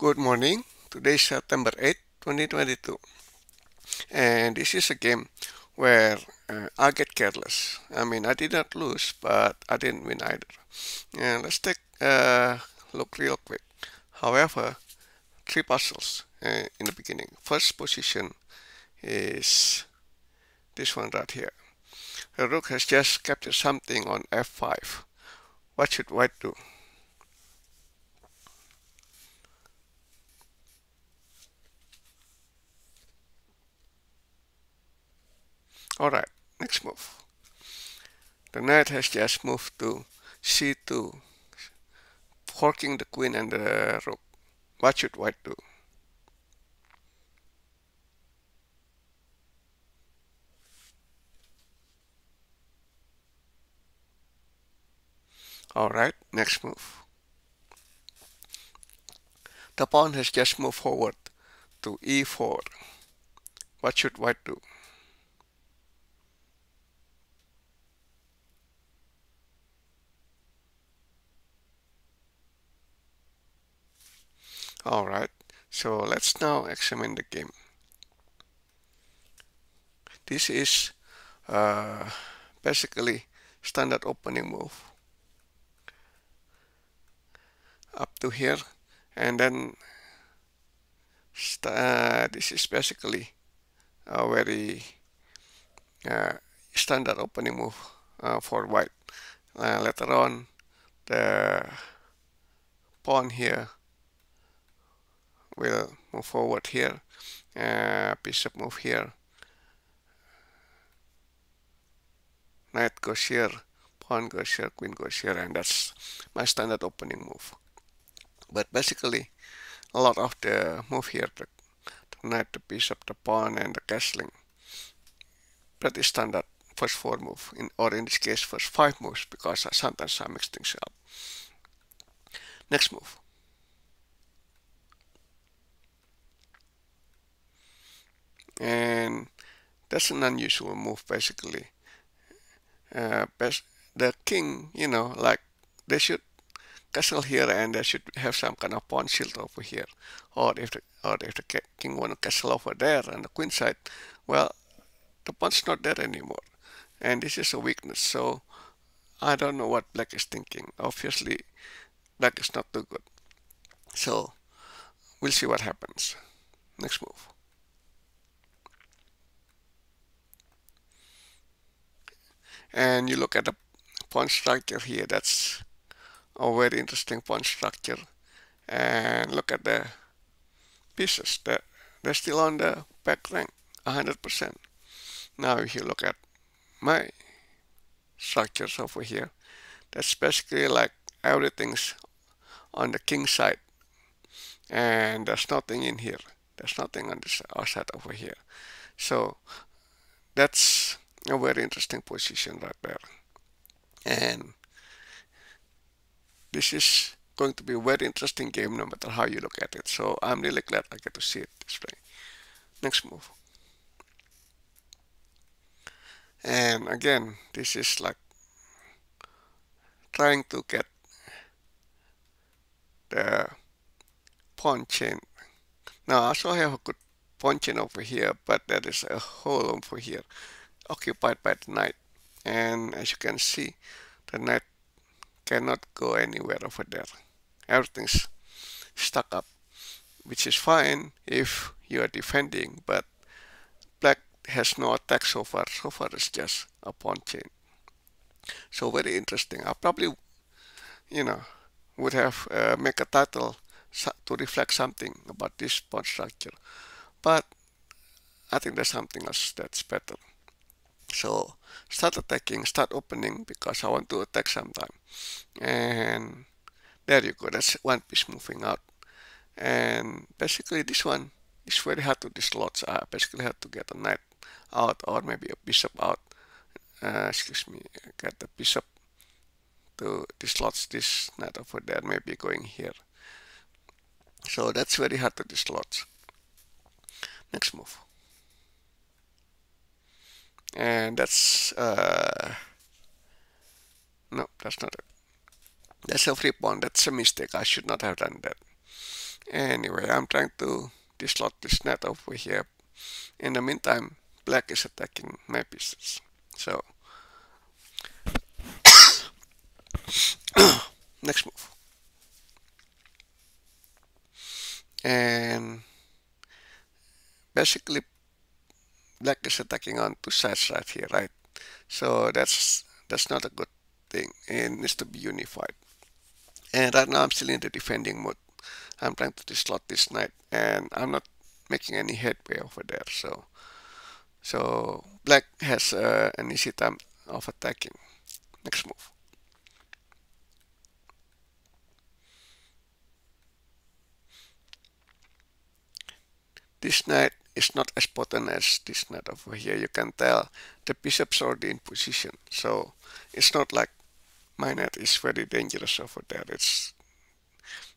Good morning. Today is September 8, 2022. And this is a game where uh, I get careless. I mean, I did not lose, but I didn't win either. And let's take a look real quick. However, three puzzles uh, in the beginning. First position is this one right here. The rook has just captured something on f5. What should white do? Alright, next move. The knight has just moved to c2, forking the queen and the rook. What should white do? Alright, next move. The pawn has just moved forward to e4. What should white do? Alright, so let's now examine the game. This is uh, basically standard opening move up to here and then uh, this is basically a very uh, standard opening move uh, for white uh, later on the pawn here will move forward here. Uh, bishop move here. Knight goes here pawn goes here queen goes here and that's my standard opening move. But basically a lot of the move here the, the knight the bishop the pawn and the castling pretty standard first four move in or in this case first five moves because sometimes I mix things up. Next move and that's an unusual move basically. Uh, the king you know like they should castle here and they should have some kind of pawn shield over here. Or if the, or if the king want to castle over there on the queen side well the pawn's not there anymore. And this is a weakness so I don't know what black is thinking. Obviously black is not too good. So we'll see what happens. Next move and you look at the pawn structure here. That's a very interesting pawn structure. And look at the pieces. That they're still on the back rank 100% now if you look at my structures over here that's basically like everything's on the king side. And there's nothing in here. There's nothing on this outside over here. So that's a very interesting position right there. And this is going to be a very interesting game no matter how you look at it. So I'm really glad I get to see it this way. Next move. And again this is like trying to get the pawn chain. Now I also have a good pawn chain over here but that is a hole over here occupied by the knight and as you can see the knight cannot go anywhere over there. Everything's stuck up which is fine if you are defending but black has no attack so far. So far it's just a pawn chain. So very interesting. I probably you know would have uh, make a title to reflect something about this pawn structure. But I think there's something else that's better so start attacking, start opening because I want to attack sometime. And there you go, that's one piece moving out. And basically this one is very hard to dislodge. I basically have to get a knight out or maybe a bishop out. Uh, excuse me, get the bishop to dislodge this knight over there, maybe going here. So that's very hard to dislodge. Next move and that's uh, no that's not it that's a free pawn that's a mistake I should not have done that Anyway, I'm trying to dislodge this net over here. In the meantime, black is attacking my pieces. So, next move. And basically, black is attacking on two sides right here, right? So that's that's not a good thing. It needs to be unified. And right now I'm still in the defending mode. I'm trying to dislodge this knight and I'm not making any headway over there. So so black has uh, an easy time of attacking. Next move. This knight is not as potent as this knight over here. You can tell the bishop's already in position. So it's not like my knight is very dangerous over there. It's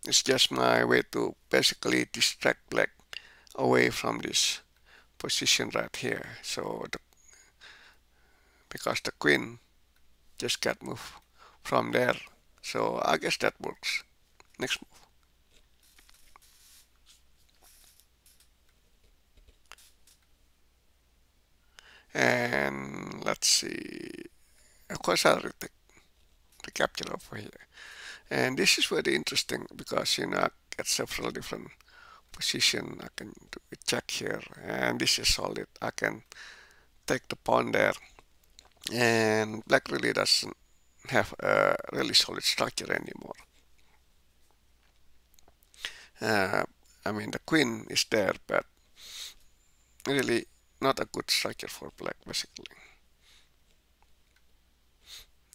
it's just my way to basically distract black away from this position right here. So the, because the queen just got moved from there. So I guess that works. Next move. And let's see. Of course, I'll retake the capture over here. And this is very interesting because you know get several different position. I can check here, and this is solid. I can take the pawn there, and black really doesn't have a really solid structure anymore. Uh, I mean the queen is there, but really not a good structure for black basically.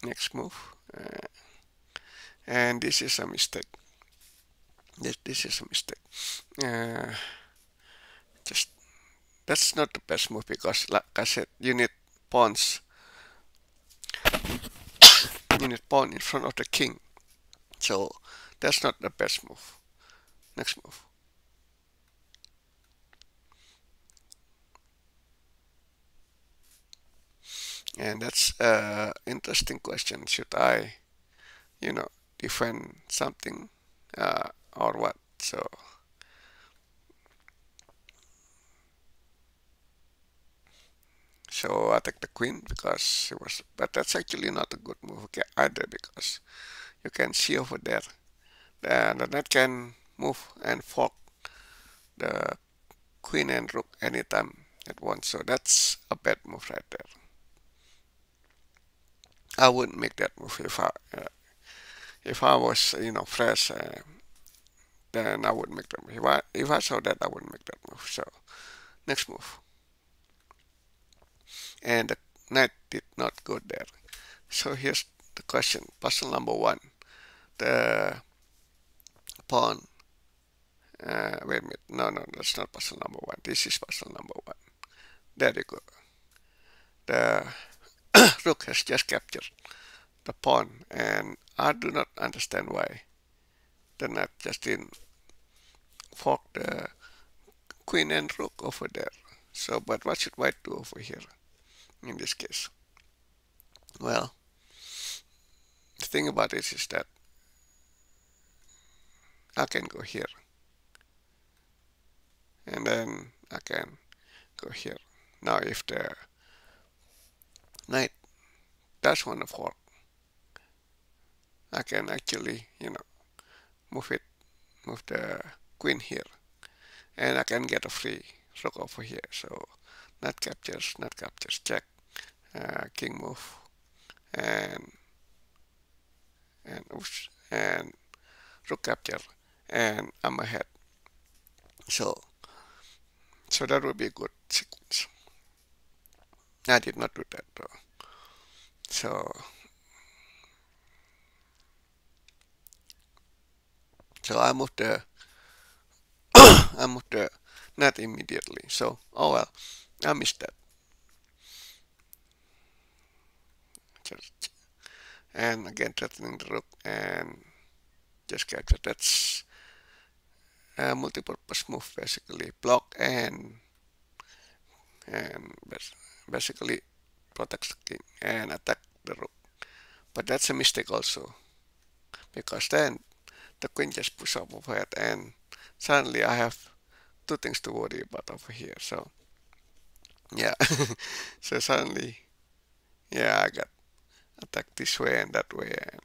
Next move. Uh, and this is a mistake. This, this is a mistake. Uh, just that's not the best move because like I said you need pawns. You need pawn in front of the king. So that's not the best move. Next move and that's a interesting question. Should I you know defend something uh, or what? So so I take the queen because it was but that's actually not a good move either because you can see over there the, the knight can move and fork the queen and rook anytime at once. So that's a bad move right there I wouldn't make that move if I uh, if I was, you know, fresh, uh, then I wouldn't make that move. If I, if I saw that, I wouldn't make that move. So, next move. And the knight did not go there. So here's the question, puzzle number one. The pawn, uh, wait a minute, no, no, that's not puzzle number one. This is puzzle number one. There you go. The rook has just captured the pawn and I do not understand why the knight just didn't fork the queen and rook over there. So, but what should white do over here in this case? Well, the thing about this is that I can go here and then I can go here. Now if the knight does want to fork I can actually, you know, move it, move the queen here. And I can get a free rook over here. So not captures, not captures, check, uh, king move, and and oops, and rook capture, and I'm ahead. So so that would be a good sequence. I did not do that though. So So I moved the I moved the net immediately. So oh well, I missed that. And again threatening the rook and just capture. That's a multi-purpose move basically. Block and and basically protects the king and attack the rook. But that's a mistake also because then the queen just pushes up it and suddenly I have two things to worry about over here so yeah so suddenly yeah I got attacked this way and that way and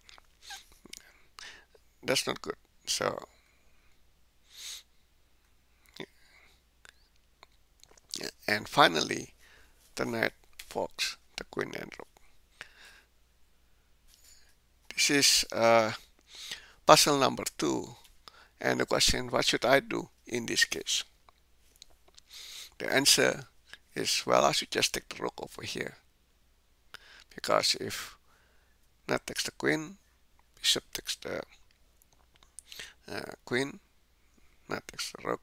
that's not good so and finally the knight forks the queen and rook this is uh, puzzle number two. And the question what should I do in this case? The answer is well I should just take the rook over here. Because if knight takes the queen bishop takes the uh, queen knight takes the rook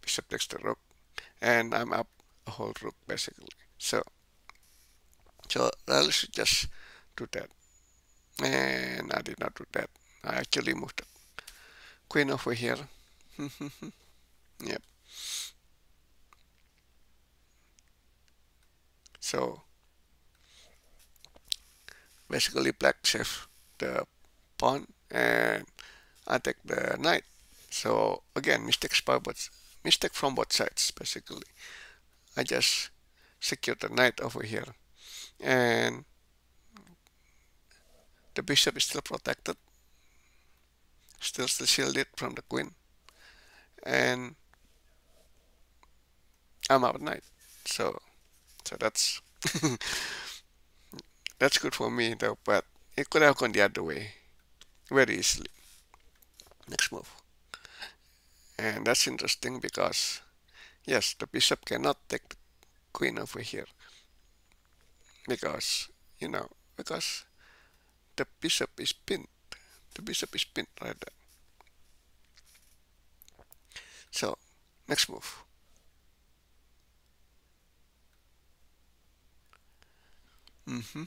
bishop takes the rook and I'm up a whole rook basically. So so should just do that and I did not do that. I actually moved the queen over here yep. So basically black save the pawn and I take the knight. So again mistakes by both mistake from both sides basically. I just secure the knight over here and the bishop is still protected. Still still shielded from the queen. And I'm up at knight so so that's that's good for me though. But it could have gone the other way very easily. Next move. And that's interesting because yes the bishop cannot take the queen over here because you know because the bishop is pinned. The bishop is pinned right there so next move. Mm -hmm.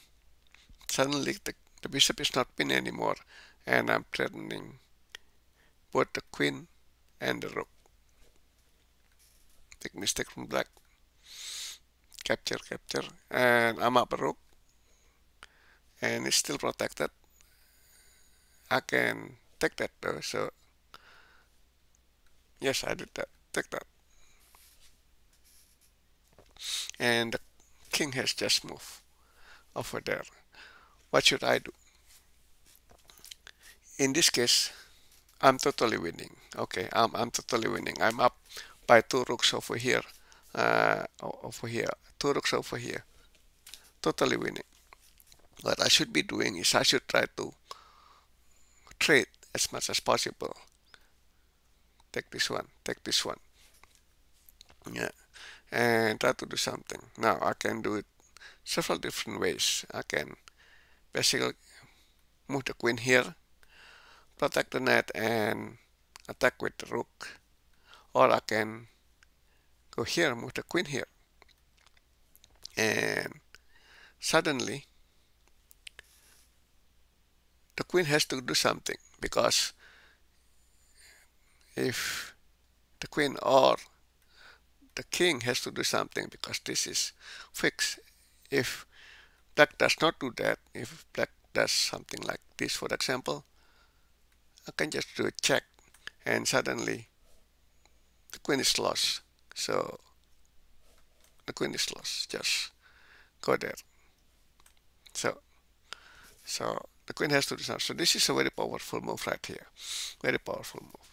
suddenly the, the bishop is not pinned anymore and I'm threatening both the queen and the rook. Big mistake from black capture capture and I'm up a rook and it's still protected. I can take that though so yes I did that take that. And the king has just moved over there. What should I do? In this case I'm totally winning. Okay I'm, I'm totally winning. I'm up by two rooks over here uh, over here. Two rooks over here. Totally winning. What I should be doing is I should try to trade as much as possible. Take this one take this one. Yeah. And try to do something. Now I can do it several different ways. I can basically move the queen here protect the knight and attack with the rook. Or I can go here move the queen here. And suddenly the queen has to do something because if the queen or the king has to do something because this is fixed if black does not do that if black does something like this for example I can just do a check and suddenly the queen is lost so the queen is lost just go there. So so the queen has to something so this is a very powerful move right here. Very powerful move.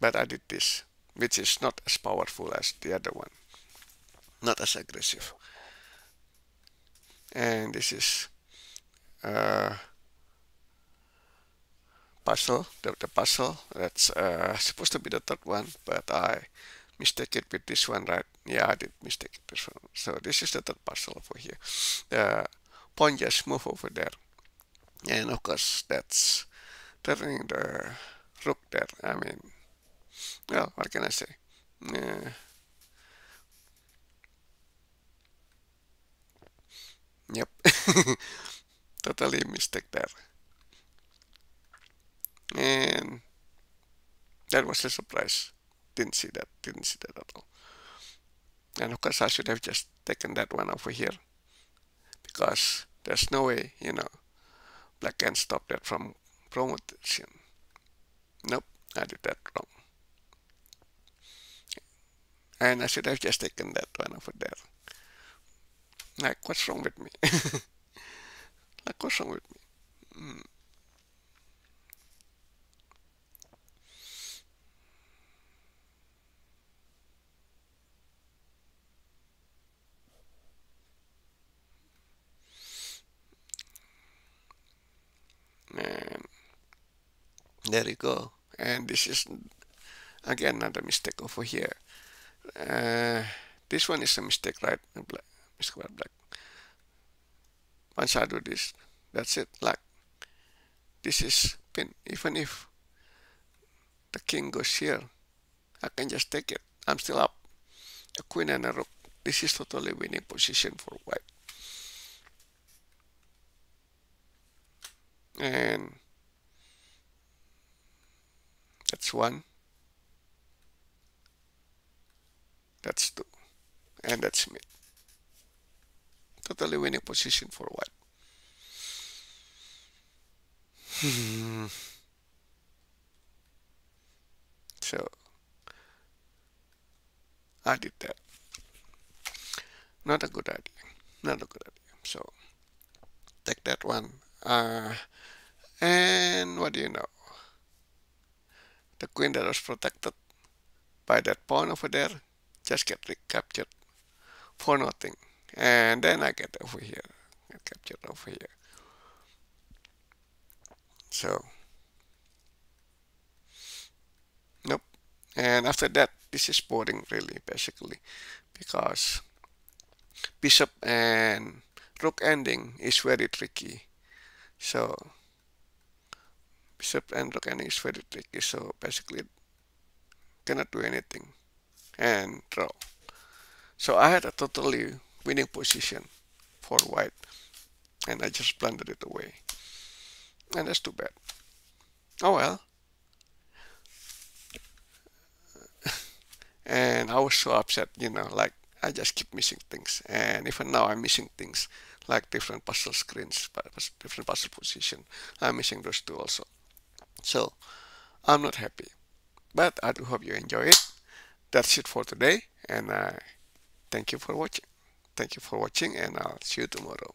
But I did this which is not as powerful as the other one. Not as aggressive. And this is uh, puzzle the, the puzzle that's uh, supposed to be the third one but I mistake it with this one right? Yeah I did mistake it this one. So this is the third puzzle over here. The pawn just move over there. And of course that's turning the rook there. I mean well what can I say? Uh, yep. Totally mistake there and that was a surprise. Didn't see that didn't see that at all. And of course I should have just taken that one over here. Because there's no way you know black can stop that from promotion. Nope I did that wrong. And I should have just taken that one over there. Like what's wrong with me? Like what's wrong with me? Mm. There you go. And this is again another mistake over here. Uh, this one is a mistake right? Black black. Once I do this that's it like this is pin. Even if the king goes here I can just take it. I'm still up. A queen and a rook. This is totally winning position for white. And that's one. That's two. And that's mid totally winning position for hmm. so I did that. Not a good idea. Not a good idea. So take that one. Uh, and what do you know the queen that was protected by that pawn over there just get recaptured for nothing. And then I get over here get captured over here. So nope. And after that this is boring really basically because bishop and rook ending is very tricky. So bishop and rook ending is very tricky so basically cannot do anything and draw. So I had a totally winning position for white and I just blundered it away. And that's too bad. Oh well. and I was so upset, you know, like I just keep missing things. And even now I'm missing things like different puzzle screens, different puzzle position. I'm missing those two also. So I'm not happy. But I do hope you enjoy it. That's it for today and uh, thank you for watching. Thank you for watching and I'll see you tomorrow